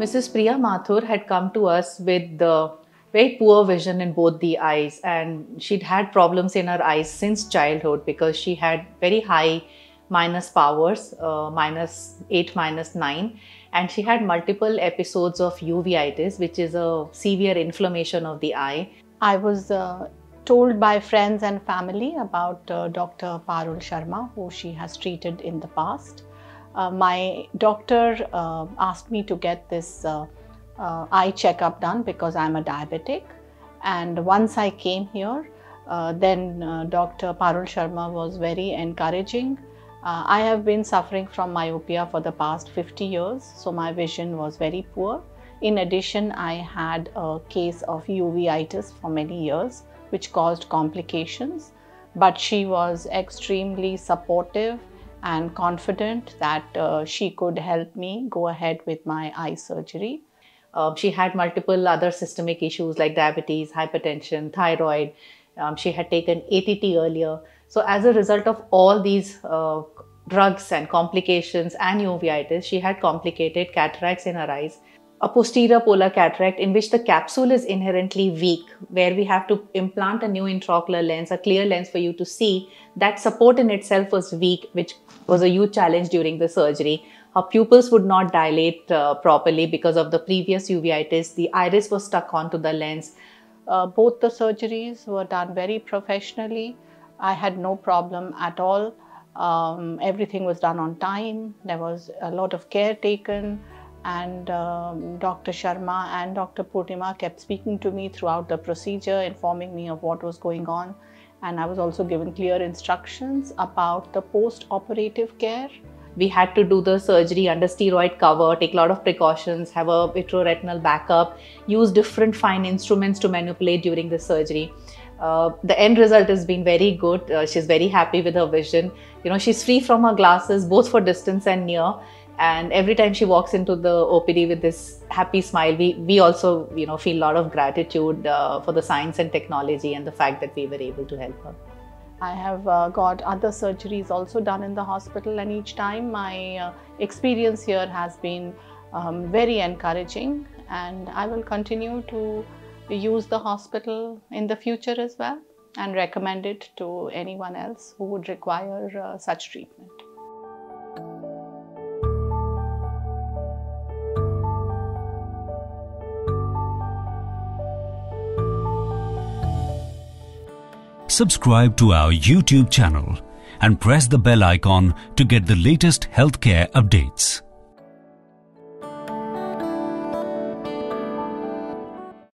Mrs. Priya Mathur had come to us with very poor vision in both the eyes, and she'd had problems in her eyes since childhood because she had very high minus powers, uh, minus 8, minus 9, and she had multiple episodes of uveitis, which is a severe inflammation of the eye. I was uh, told by friends and family about uh, Dr. Parul Sharma, who she has treated in the past. Uh, my doctor uh, asked me to get this uh, uh, eye checkup done because I'm a diabetic. And once I came here, then Dr. Parul Sharma was very encouraging uh, I have been suffering from myopia for the past 50 years, so my vision was very poor. In addition, I had a case of uveitis for many years, which caused complications. But she was extremely supportive and confident that uh, she could help me go ahead with my eye surgery. Uh, she had multiple other systemic issues like diabetes, hypertension, thyroid. Um, she had taken ATT earlier. So as a result of all these uh, drugs and complications and uveitis, she had complicated cataracts in her eyes. A posterior polar cataract in which the capsule is inherently weak, where we have to implant a new intraocular lens, a clear lens for you to see. That support in itself was weak, which was a huge challenge during the surgery. Her pupils would not dilate uh, properly because of the previous uveitis. The iris was stuck onto the lens. Uh, both the surgeries were done very professionally I had no problem at all. Um, everything was done on time. There was a lot of care taken, and um, Dr. Sharma and Dr. Purnima kept speaking to me throughout the procedure, informing me of what was going on. And I was also given clear instructions about the post operative care. We had to do the surgery under steroid cover, take a lot of precautions, have a vitreoretinal backup, use different fine instruments to manipulate during the surgery. Uh, the end result has been very good. Uh, she's very happy with her vision. You know, she's free from her glasses, both for distance and near. And every time she walks into the OPD with this happy smile, we, we also, you know, feel a lot of gratitude uh, for the science and technology and the fact that we were able to help her. I have uh, got other surgeries also done in the hospital, and each time my uh, experience here has been um, very encouraging, and I will continue to use the hospital in the future as well and recommend it to anyone else who would require uh, such treatment. Subscribe to our YouTube channel and press the bell icon to get the latest healthcare updates.